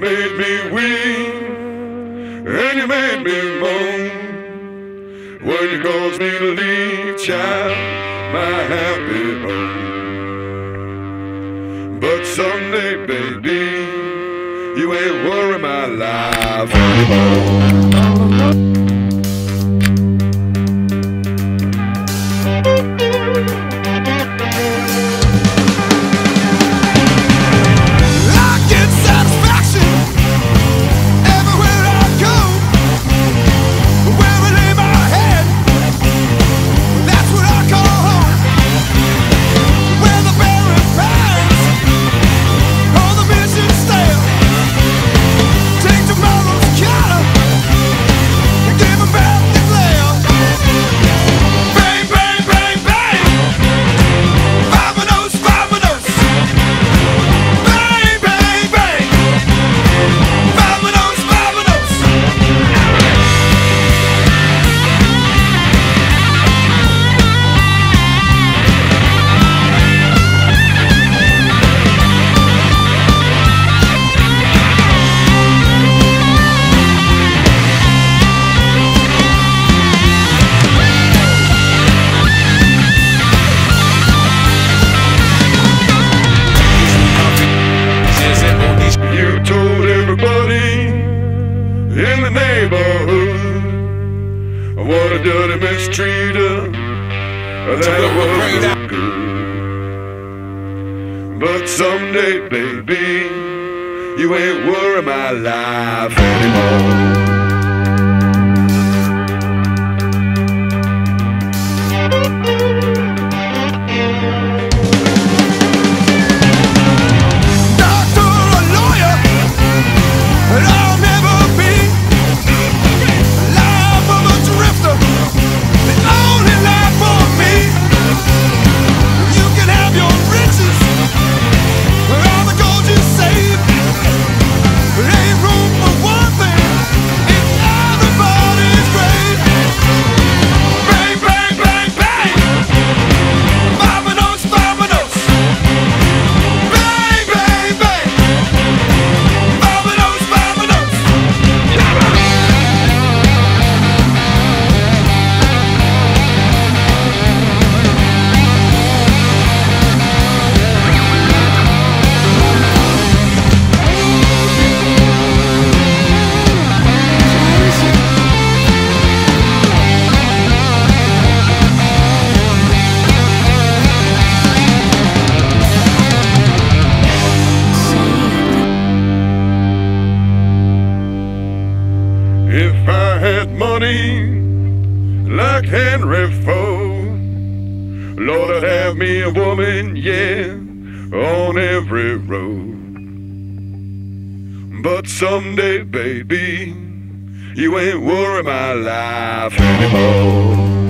You made me weep and you made me moan. When you caused me to leave, child, my happy home. But someday, baby, you ain't worry my life anymore. A dirty mistreater that was good. But someday, baby, you ain't worry my life anymore. Like Henry Ford, Lord, I'd have me a woman, yeah, on every road. But someday, baby, you ain't worry my life anymore.